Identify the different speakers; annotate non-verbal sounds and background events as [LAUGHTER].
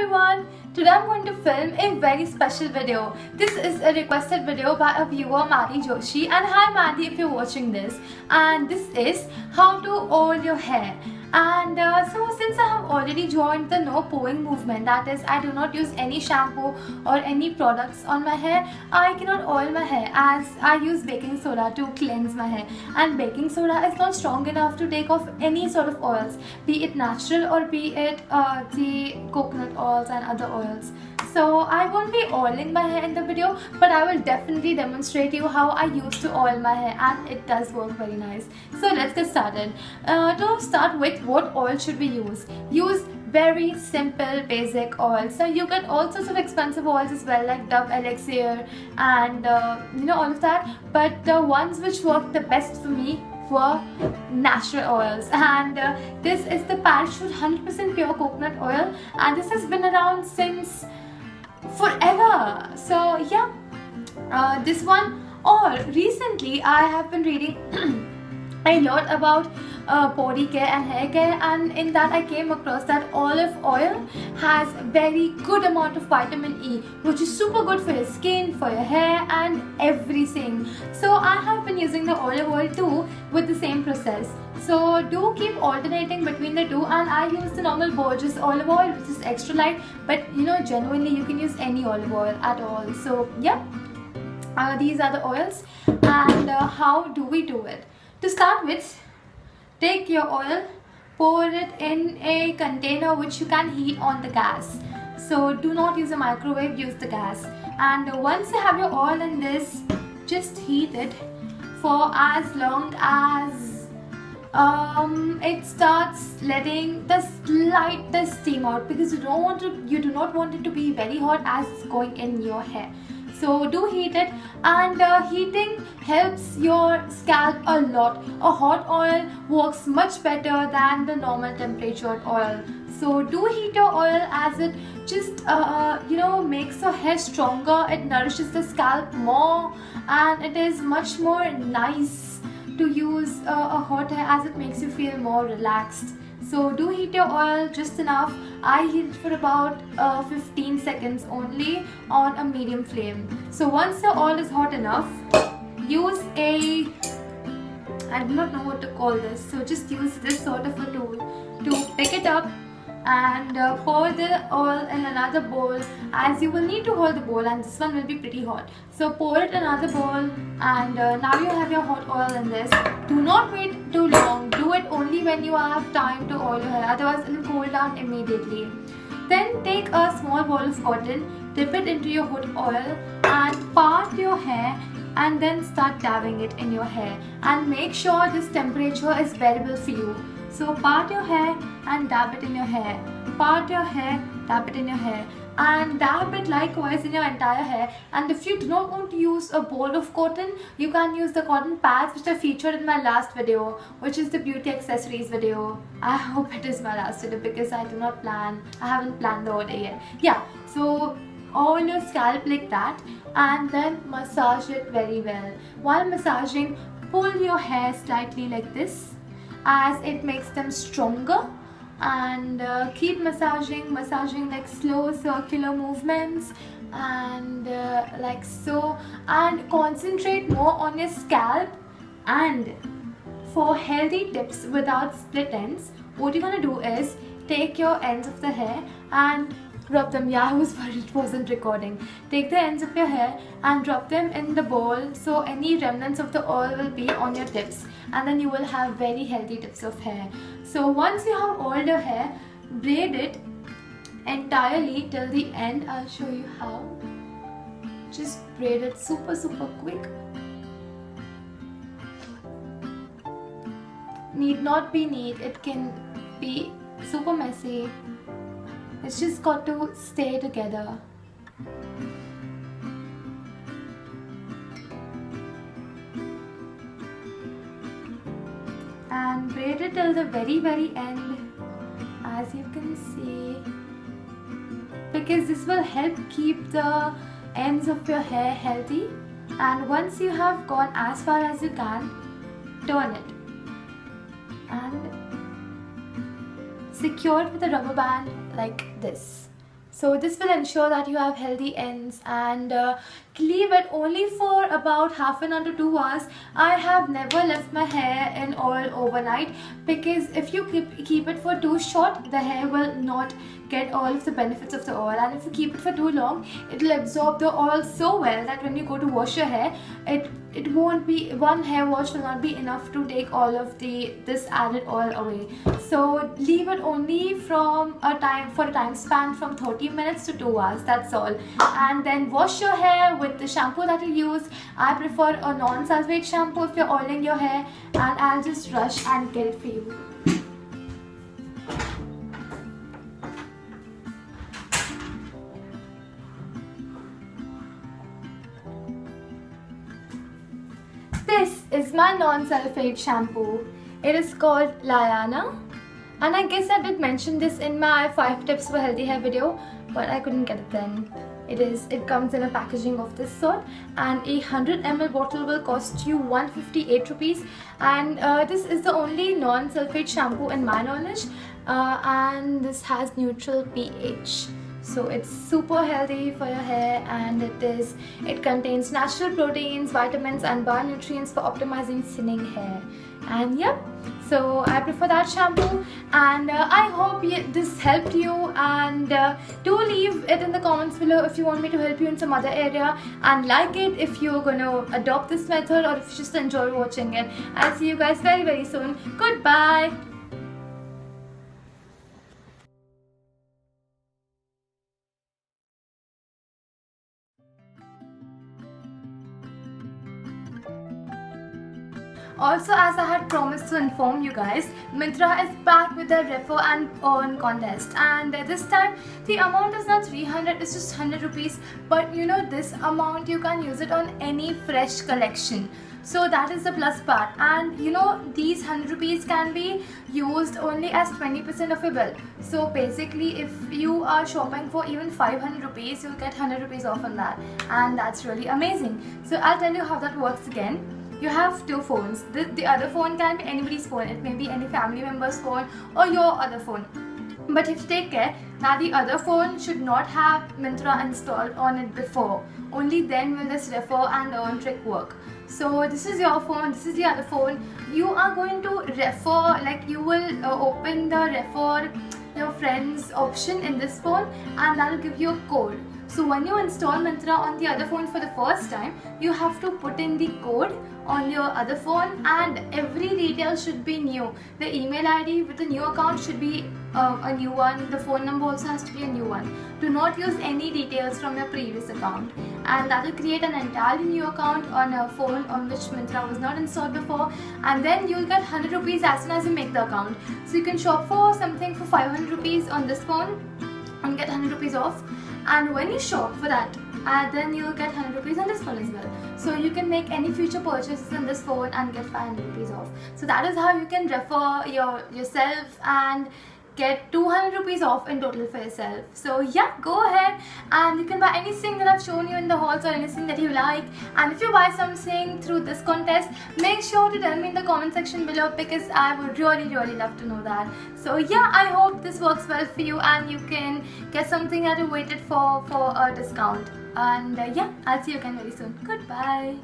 Speaker 1: everyone! Today I'm going to film a very special video. This is a requested video by a viewer Maddie Joshi and hi Maddie if you're watching this and this is how to oil your hair and uh, so since I have already joined the no pooing movement that is I do not use any shampoo or any products on my hair. I cannot oil my hair as I use baking soda to cleanse my hair. And baking soda is not strong enough to take off any sort of oils be it natural or be it uh, the coconut oils and other oils so I won't be oiling my hair in the video but I will definitely demonstrate you how I used to oil my hair and it does work very nice. So let's get started. Uh, to start with what oil should we use? Use very simple basic oils so you get all sorts of expensive oils as well like Dove Elixir and uh, you know all of that. But the ones which work the best for me were natural oils. And uh, this is the Parachute 100% pure coconut oil. And this has been around since forever so yeah uh, this one or recently I have been reading [CLEARS THROAT] a lot about uh, body care and hair care and in that I came across that olive oil has a very good amount of vitamin E which is super good for your skin, for your hair and everything. So I have been using the same process. So do keep alternating between the two and I use the normal Borges olive oil which is extra light but you know genuinely you can use any olive oil at all. So yeah, uh, these are the oils and uh, how do we do it? To start with, take your oil, pour it in a container which you can heat on the gas. So do not use a microwave, use the gas. And once you have your oil in this, just heat it for as long as um, it starts letting the slightest steam out because you don't want to you do not want it to be very hot as it's going in your hair so do heat it. And uh, heating helps your scalp a lot. A hot oil works much better than the normal temperature oil. So do heat your oil as it just uh, uh, you know makes your hair stronger. It nourishes the scalp more. And it is much more nice to use uh, a hot hair as it makes you feel more relaxed so do heat your oil just enough. I heat it for about uh, 15 seconds only on a medium flame. So once the oil is hot enough, use a I do not know what to call this. So just use this sort of a tool to pick it up and uh, pour the oil in another bowl. As you will need to hold the bowl and this one will be pretty hot. So pour it in another bowl and uh, now you have your hot oil in this. Do not wait too long. Do it only when you have time to oil your hair. Otherwise it will cool down immediately. Then take a small bowl of cotton dip it into your hot oil and part your hair and then start dabbing it in your hair. And make sure this temperature is bearable for you so part your hair and dab it in your hair. Part your hair, dab it in your hair. And dab it likewise in your entire hair. And if you do not want to use a ball of cotton you can use the cotton pads which I featured in my last video which is the beauty accessories video. I hope it is my last video because I do not plan I haven't planned the order yet. Yeah so on your scalp like that and then massage it very well. While massaging pull your hair slightly like this as it makes them stronger and uh, keep massaging massaging like slow circular movements and uh, like so and concentrate more on your scalp and for healthy tips without split ends what you're gonna do is take your ends of the hair and rub them. Yeah I was [LAUGHS] worried it wasn't recording. Take the ends of your hair and drop them in the bowl so any remnants of the oil will be on your tips. And then you will have very healthy tips of hair. So once you have your hair braid it entirely till the end. I'll show you how. Just braid it super super quick. Need not be neat. It can be super messy it's just got to stay together. And braid it till the very very end as you can see. Because this will help keep the ends of your hair healthy. And once you have gone as far as you can turn it. And secured with a rubber band like this. So this will ensure that you have healthy ends and uh, leave it only for about half an hour to two hours. I have never left my hair in oil overnight because if you keep, keep it for too short the hair will not get all of the benefits of the oil. And if you keep it for too long it will absorb the oil so well that when you go to wash your hair it it won't be one hair wash will not be enough to take all of the this added oil away. So leave it only from a time for a time span from 30 minutes to 2 hours. That's all. And then wash your hair with the shampoo that you use I prefer a non-sulfate shampoo if you're oiling your hair and I'll just rush and get it for you This is my non-sulfate shampoo. It is called Liyana. And I guess I did mention this in my 5 tips for healthy hair video, but I couldn't get it then. It is. It comes in a packaging of this sort. And a 100 ml bottle will cost you 158 rupees. And uh, this is the only non-sulfate shampoo in my knowledge. Uh, and this has neutral pH so it's super healthy for your hair and it is it contains natural proteins vitamins and bio-nutrients for optimizing thinning hair. And yep so I prefer that shampoo and uh, I hope this helped you and uh, do leave it in the comments below if you want me to help you in some other area and like it if you're gonna adopt this method or if you just enjoy watching it. I'll see you guys very very soon. Goodbye Also, as I had promised to inform you guys, Myntra is back with the refer and earn contest. And uh, this time, the amount is not 300, it's just 100 rupees. But you know, this amount, you can use it on any fresh collection. So that is the plus part. And you know, these 100 rupees can be used only as 20% of your bill. So basically, if you are shopping for even 500 rupees, you'll get 100 rupees off on that. And that's really amazing. So I'll tell you how that works again you have two phones. The, the other phone can be anybody's phone. It may be any family member's phone or your other phone. But if take care, now the other phone should not have Myntra installed on it before. Only then will this refer and earn trick work. So this is your phone, this is the other phone. You are going to refer, like you will uh, open the refer your friends option in this phone and that will give you a code. So when you install Myntra on the other phone for the first time, you have to put in the code on your other phone and every detail should be new. The email ID with the new account should be uh, a new one. The phone number also has to be a new one. Do not use any details from your previous account and that will create an entirely new account on a phone on which Myntra was not installed before and then you'll get 100 rupees as soon as you make the account. So you can shop for something for 500 rupees on this phone and get 100 rupees off and when you shop for that and then you'll get 100 rupees on this phone as well. So you can make any future purchases on this phone and get 500 rupees off. So that is how you can refer your yourself and get 200 rupees off in total for yourself. So yeah go ahead and you can buy anything that I've shown you in the hauls or anything that you like. And if you buy something through this contest make sure to tell me in the comment section below because I would really really love to know that. So yeah I hope this works well for you and you can get something that you waited for for a discount and uh, yeah I'll see you again very soon. Goodbye